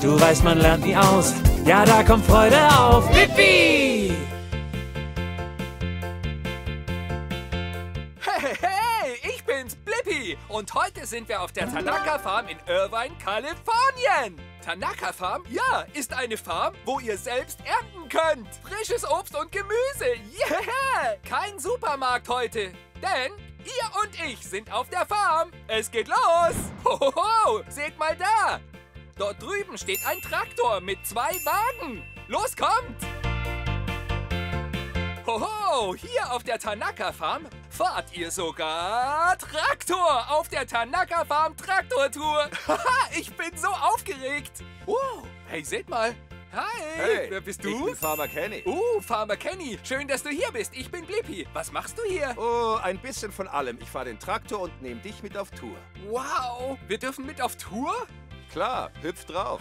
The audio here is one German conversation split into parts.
Du weißt, man lernt nie aus. Ja, da kommt Freude auf. Blippi! Hey, hey, ich bin's, Blippi. Und heute sind wir auf der Tanaka Farm in Irvine, Kalifornien. Tanaka Farm, ja, ist eine Farm, wo ihr selbst ernten könnt. Frisches Obst und Gemüse, yeah! Kein Supermarkt heute, denn ihr und ich sind auf der Farm. Es geht los. Hohoho, seht mal da. Dort drüben steht ein Traktor mit zwei Wagen. Los, kommt! Hoho, hier auf der Tanaka Farm fahrt ihr sogar Traktor auf der Tanaka Farm Traktortour. Haha, ich bin so aufgeregt. Wow, hey, seht mal. Hi, Hey, wer bist Ich du? bin Farmer Kenny. Oh, Farmer Kenny, schön, dass du hier bist. Ich bin Blippi. Was machst du hier? Oh, ein bisschen von allem. Ich fahre den Traktor und nehme dich mit auf Tour. Wow, wir dürfen mit auf Tour? Klar, hüpf drauf.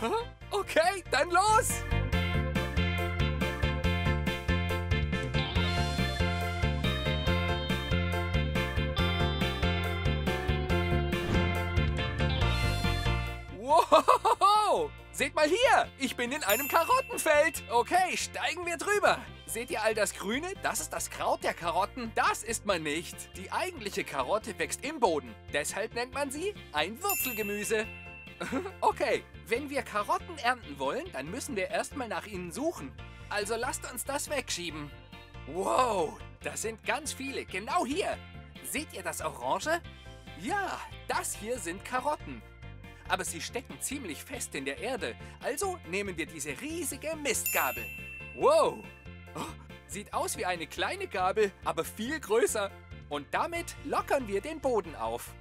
Okay, dann los. Wow! Seht mal hier, ich bin in einem Karottenfeld. Okay, steigen wir drüber. Seht ihr all das Grüne? Das ist das Kraut der Karotten. Das isst man nicht. Die eigentliche Karotte wächst im Boden. Deshalb nennt man sie ein Wurzelgemüse. Okay, wenn wir Karotten ernten wollen, dann müssen wir erstmal nach ihnen suchen. Also lasst uns das wegschieben. Wow, das sind ganz viele. Genau hier. Seht ihr das Orange? Ja, das hier sind Karotten. Aber sie stecken ziemlich fest in der Erde. Also nehmen wir diese riesige Mistgabel. Wow. Oh, sieht aus wie eine kleine Gabel, aber viel größer. Und damit lockern wir den Boden auf.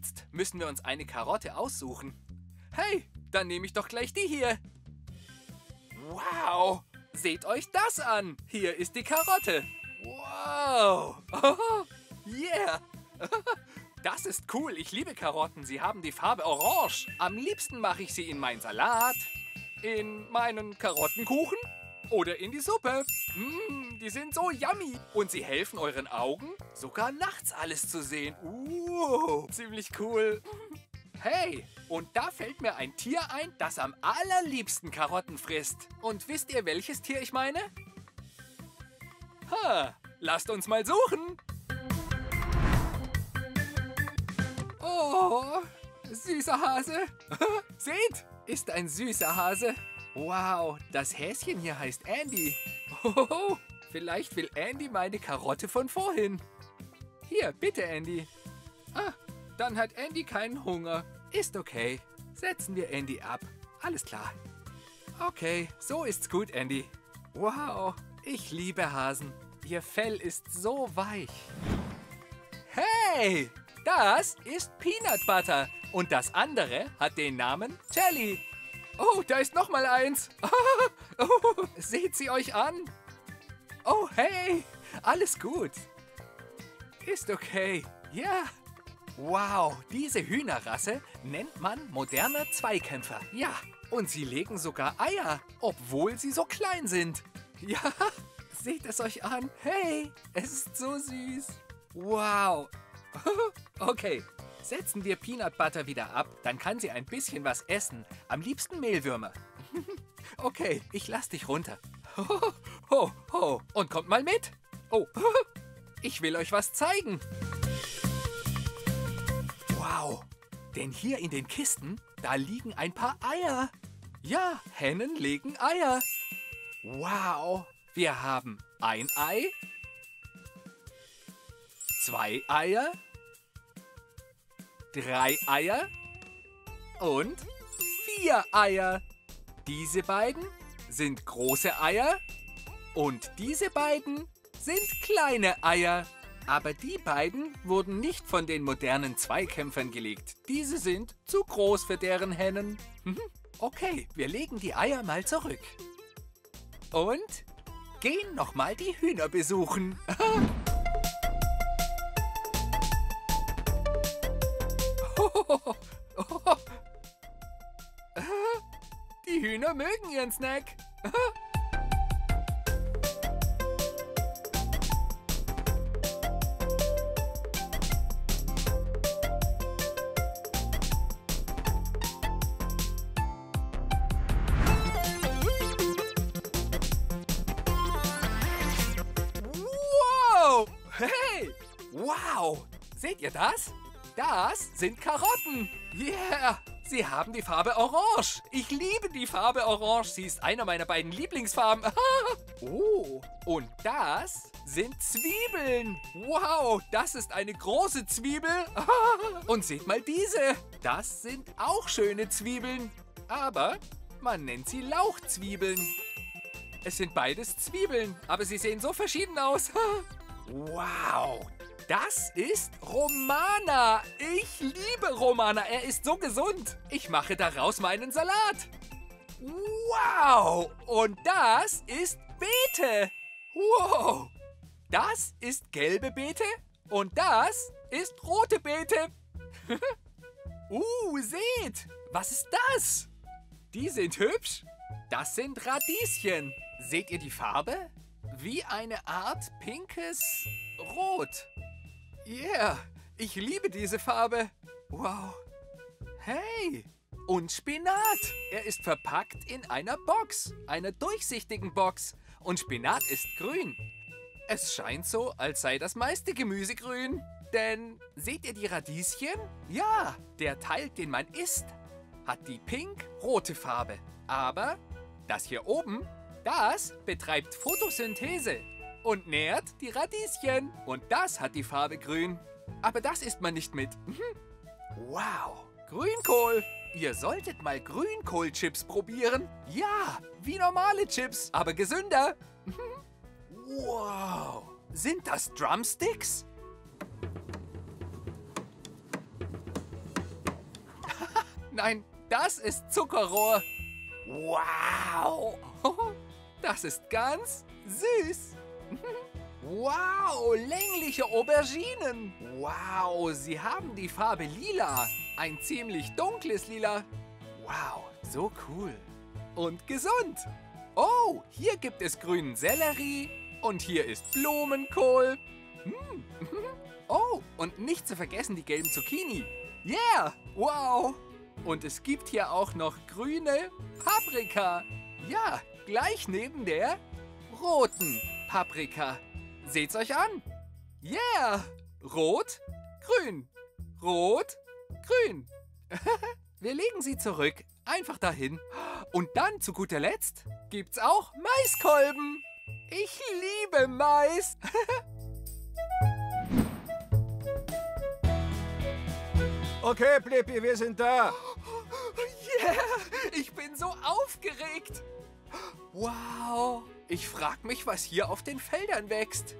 Jetzt müssen wir uns eine Karotte aussuchen. Hey, dann nehme ich doch gleich die hier. Wow, seht euch das an. Hier ist die Karotte. Wow. Oh, yeah. Das ist cool. Ich liebe Karotten. Sie haben die Farbe orange. Am liebsten mache ich sie in meinen Salat, in meinen Karottenkuchen oder in die Suppe. Mmm, die sind so yummy. Und sie helfen euren Augen, sogar nachts alles zu sehen. Uh, ziemlich cool. Hey, und da fällt mir ein Tier ein, das am allerliebsten Karotten frisst. Und wisst ihr, welches Tier ich meine? Ha, lasst uns mal suchen. Oh, süßer Hase. Seht, ist ein süßer Hase. Wow, das Häschen hier heißt Andy. Hohoho, vielleicht will Andy meine Karotte von vorhin. Hier, bitte, Andy. Ah, dann hat Andy keinen Hunger. Ist okay. Setzen wir Andy ab. Alles klar. Okay, so ist's gut, Andy. Wow, ich liebe Hasen. Ihr Fell ist so weich. Hey, das ist Peanut Butter. Und das andere hat den Namen Jelly. Oh, da ist noch mal eins. Oh, seht sie euch an. Oh, hey, alles gut. Ist okay. Ja. Wow, diese Hühnerrasse nennt man moderner Zweikämpfer. Ja, und sie legen sogar Eier, obwohl sie so klein sind. Ja, seht es euch an. Hey, es ist so süß. Wow. Okay, setzen wir Peanut Butter wieder ab, dann kann sie ein bisschen was essen. Am liebsten Mehlwürmer. Okay, ich lass dich runter. Ho, ho, ho. Und kommt mal mit. Oh, ich will euch was zeigen. Wow, denn hier in den Kisten, da liegen ein paar Eier. Ja, Hennen legen Eier. Wow, wir haben ein Ei, zwei Eier, drei Eier und vier Eier. Diese beiden sind große Eier und diese beiden sind kleine Eier. Aber die beiden wurden nicht von den modernen Zweikämpfern gelegt. Diese sind zu groß für deren Hennen. Mhm. Okay, wir legen die Eier mal zurück. Und gehen nochmal die Hühner besuchen. Hühner mögen ihren Snack. Wow! Hey! Wow! Seht ihr das? Das sind Karotten. Yeah! Sie haben die Farbe Orange. Ich liebe die Farbe Orange. Sie ist einer meiner beiden Lieblingsfarben. oh, und das sind Zwiebeln. Wow, das ist eine große Zwiebel. und seht mal diese. Das sind auch schöne Zwiebeln. Aber man nennt sie Lauchzwiebeln. Es sind beides Zwiebeln, aber sie sehen so verschieden aus. wow, das ist Romana. Ich liebe Romana. Er ist so gesund. Ich mache daraus meinen Salat. Wow, und das ist Beete. Wow, das ist gelbe Beete und das ist rote Beete. uh, seht, was ist das? Die sind hübsch. Das sind Radieschen. Seht ihr die Farbe? Wie eine Art pinkes Rot. Yeah, ich liebe diese Farbe. Wow. Hey, und Spinat. Er ist verpackt in einer Box, einer durchsichtigen Box. Und Spinat ist grün. Es scheint so, als sei das meiste Gemüse grün. Denn seht ihr die Radieschen? Ja, der Teil, den man isst, hat die pink-rote Farbe. Aber das hier oben, das betreibt Photosynthese und nährt die Radieschen. Und das hat die Farbe grün. Aber das isst man nicht mit. Mhm. Wow, Grünkohl. Ihr solltet mal Grünkohlchips probieren. Ja, wie normale Chips, aber gesünder. Mhm. Wow, sind das Drumsticks? Nein, das ist Zuckerrohr. Wow, das ist ganz süß. Wow, längliche Auberginen. Wow, sie haben die Farbe lila. Ein ziemlich dunkles Lila. Wow, so cool. Und gesund. Oh, hier gibt es grünen Sellerie. Und hier ist Blumenkohl. Hm. Oh, und nicht zu vergessen die gelben Zucchini. Yeah, wow. Und es gibt hier auch noch grüne Paprika. Ja, gleich neben der roten Paprika. Seht's euch an. Yeah! Rot, grün. Rot, grün. Wir legen sie zurück. Einfach dahin. Und dann zu guter Letzt gibt's auch Maiskolben. Ich liebe Mais. Okay, Blippi, wir sind da. Yeah, ich bin so aufgeregt. Wow, ich frag mich, was hier auf den Feldern wächst.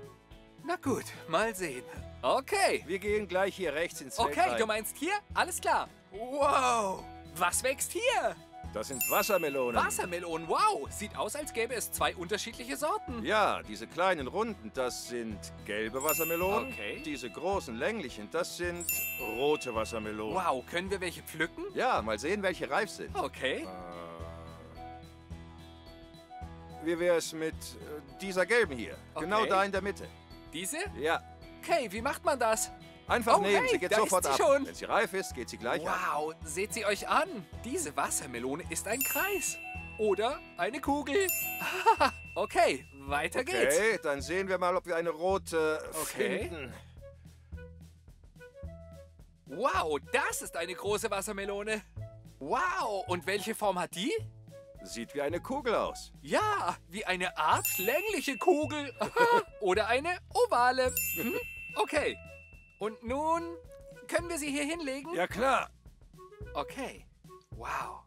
Na gut, mal sehen. Okay, Wir gehen gleich hier rechts ins Feld okay, rein. du meinst hier? Alles klar. Wow, was wächst hier? Das sind Wassermelonen. Wassermelonen, wow. Sieht aus, als gäbe es zwei unterschiedliche Sorten. Ja, diese kleinen runden, das sind gelbe Wassermelonen. Okay. Diese großen länglichen, das sind rote Wassermelonen. Wow, können wir welche pflücken? Ja, mal sehen, welche reif sind. Okay. Wie wäre es mit äh, dieser gelben hier? Genau Okay. da in der Mitte. Diese? Ja, Okay, wie macht man das? einfach Oh, nehmen. hey, sie geht sofort sie ab. schon. Wenn sie reif ist, geht sie gleich ab. Wow, seht sie euch an. Diese Wassermelone ist ein Kreis. Oder eine Kugel. okay, weiter geht's. Okay, dann sehen wir mal, ob wir eine rote Okay. finden. Wow, das ist eine große Wassermelone. Wow, und welche Form hat die? Sieht wie eine Kugel aus. Ja, wie eine Art längliche Kugel. Oder eine ovale. Hm? Okay. Und nun können wir sie hier hinlegen? Ja klar. Okay. Wow.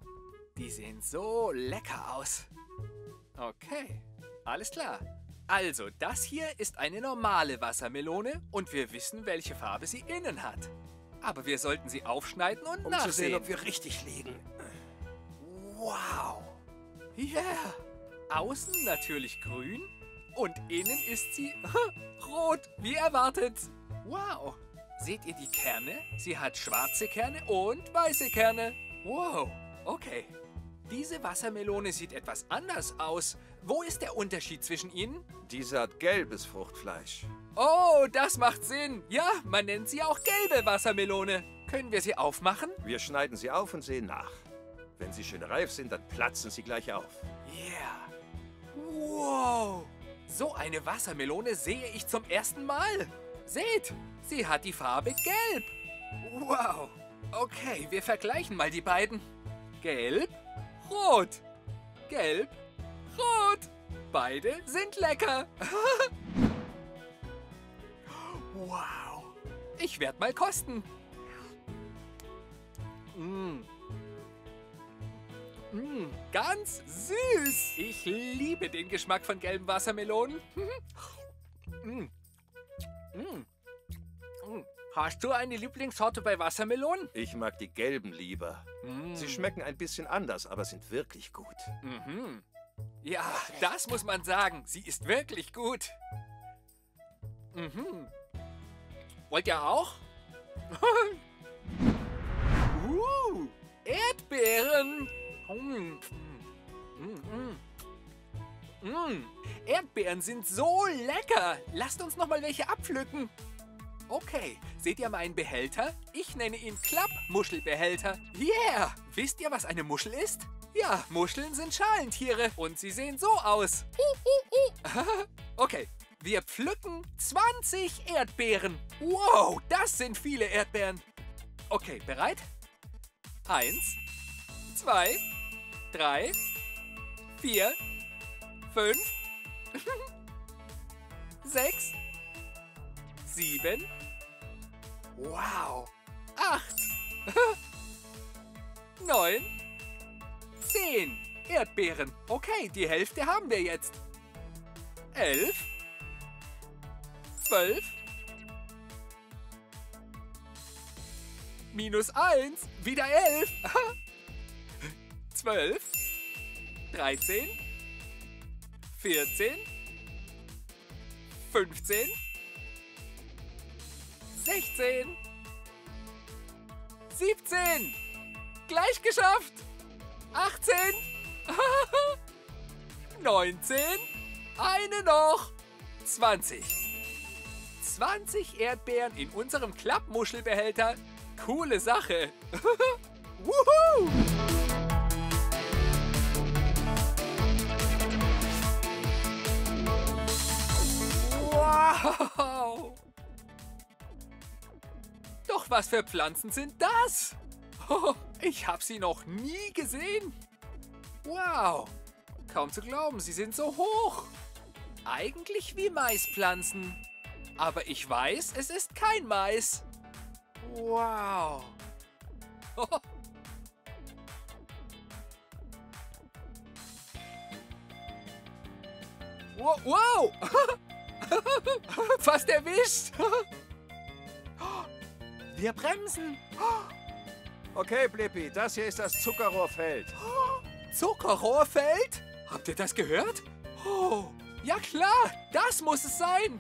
Die sehen so lecker aus. Okay. Alles klar. Also, das hier ist eine normale Wassermelone und wir wissen, welche Farbe sie innen hat. Aber wir sollten sie aufschneiden und Um nachsehen. zu sehen, ob wir richtig liegen. Wow. Yeah. Außen natürlich grün und innen ist sie rot, wie erwartet. Wow. Seht ihr die Kerne? Sie hat schwarze Kerne und weiße Kerne. Wow. Okay. Diese Wassermelone sieht etwas anders aus. Wo ist der Unterschied zwischen ihnen? Diese hat gelbes Fruchtfleisch. Oh, das macht Sinn. Ja, man nennt sie auch gelbe Wassermelone. Können wir sie aufmachen? Wir schneiden sie auf und sehen nach. Wenn sie schön reif sind, dann platzen sie gleich auf. Yeah. Wow. So eine Wassermelone sehe ich zum ersten Mal. Seht, sie hat die Farbe gelb. Wow. Okay, wir vergleichen mal die beiden. Gelb, rot. Gelb, rot. Beide sind lecker. wow. Ich werde mal kosten. Mm. Mm, ganz süß. Ich liebe den Geschmack von gelben Wassermelonen. mm. Mm. Mm. Hast du eine Lieblingssorte bei Wassermelonen? Ich mag die gelben lieber. Sie schmecken ein bisschen anders, aber sind wirklich gut. Mhm. Ja, das muss man sagen. Sie ist wirklich gut. Mhm. Wollt ihr auch? uh, Erdbeeren. Mm. Mm, mm. Mm. Erdbeeren sind so lecker. Lasst uns noch mal welche abpflücken. Okay, seht ihr meinen Behälter? Ich nenne ihn Klappmuschelbehälter. Yeah! Wisst ihr, was eine Muschel ist? Ja, Muscheln sind Schalentiere und sie sehen so aus. okay, wir pflücken 20 Erdbeeren. Wow, das sind viele Erdbeeren. Okay, bereit? Eins, zwei, drei, vier, fünf, sechs, sieben, wow, acht, neun, zehn Erdbeeren. Okay, die Hälfte haben wir jetzt. Elf, zwölf, minus eins, wieder elf. 12, 13, 14, 15, 16, 17. Gleich geschafft. 18, 19, eine noch. 20. 20 Erdbeeren in unserem Klappmuschelbehälter. Coole Sache. Wuhu! Wow! Doch was für Pflanzen sind das? Oh, ich habe sie noch nie gesehen. Wow! Kaum zu glauben, sie sind so hoch. Eigentlich wie Maispflanzen. Aber ich weiß, es ist kein Mais. Wow! Wow! wow. Fast erwischt! Wir bremsen! Okay, Blippi, das hier ist das Zuckerrohrfeld. Zuckerrohrfeld? Habt ihr das gehört? Oh, ja klar, das muss es sein.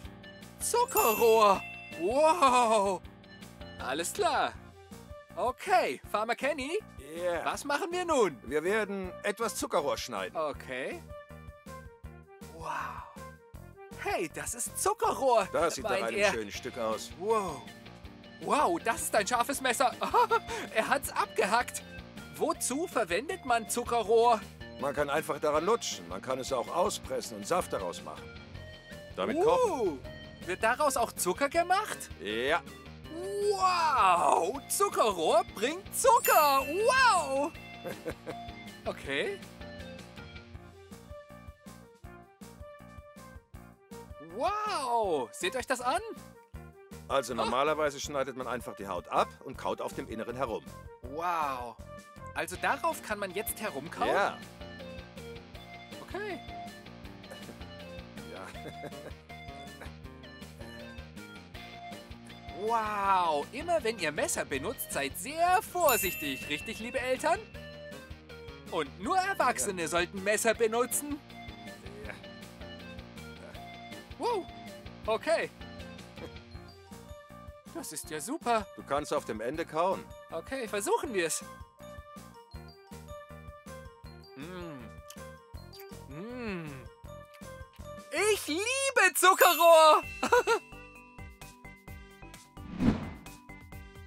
Zuckerrohr. Wow. Alles klar. Okay, Farmer Kenny, Yeah. was machen wir nun? Wir werden etwas Zuckerrohr schneiden. Okay. Hey, das ist Zuckerrohr. Das sieht nach einem er. schönen Stück aus. Wow. Wow, das ist ein scharfes Messer. er hat's abgehackt. Wozu verwendet man Zuckerrohr? Man kann einfach daran lutschen. Man kann es auch auspressen und Saft daraus machen. Damit kochen. Uh, wird daraus auch Zucker gemacht? Ja. Wow, Zuckerrohr bringt Zucker. Wow. Okay. Wow, seht euch das an? Also normalerweise schneidet man einfach die Haut ab und kaut auf dem Inneren herum. Wow. Also darauf kann man jetzt herumkauen? Ja. Okay. Ja. Wow, immer wenn ihr Messer benutzt, seid sehr vorsichtig, richtig, liebe Eltern? Und nur Erwachsene sollten Messer benutzen. Wow, okay. Das ist ja super. Du kannst auf dem Ende kauen. Okay, versuchen wir es. Mm. Mm. Ich liebe Zuckerrohr.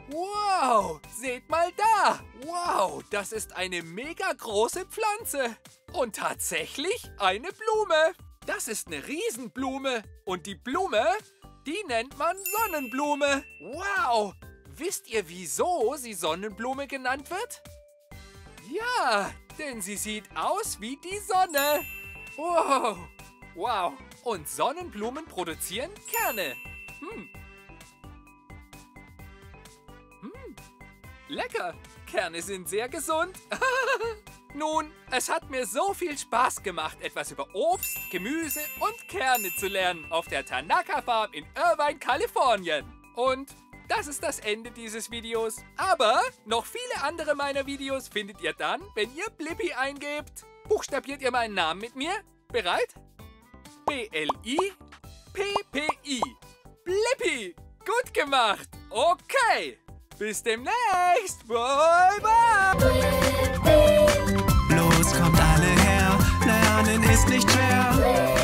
wow, seht mal da. Wow, das ist eine mega große Pflanze. Und tatsächlich eine Blume. Das ist eine Riesenblume. Und die Blume, die nennt man Sonnenblume. Wow! Wisst ihr, wieso sie Sonnenblume genannt wird? Ja, denn sie sieht aus wie die Sonne. Wow! Wow! Und Sonnenblumen produzieren Kerne. Hm. Hm. Lecker! Kerne sind sehr gesund. Nun, es hat mir so viel Spaß gemacht, etwas über Obst, Gemüse und Kerne zu lernen auf der Tanaka Farm in Irvine, Kalifornien. Und das ist das Ende dieses Videos. Aber noch viele andere meiner Videos findet ihr dann, wenn ihr Blippi eingebt. Buchstabiert ihr meinen Namen mit mir? Bereit? B-L-I-P-P-I. Blippi! Gut gemacht! Okay! Bis demnächst! Bye bye! weiß nicht wer.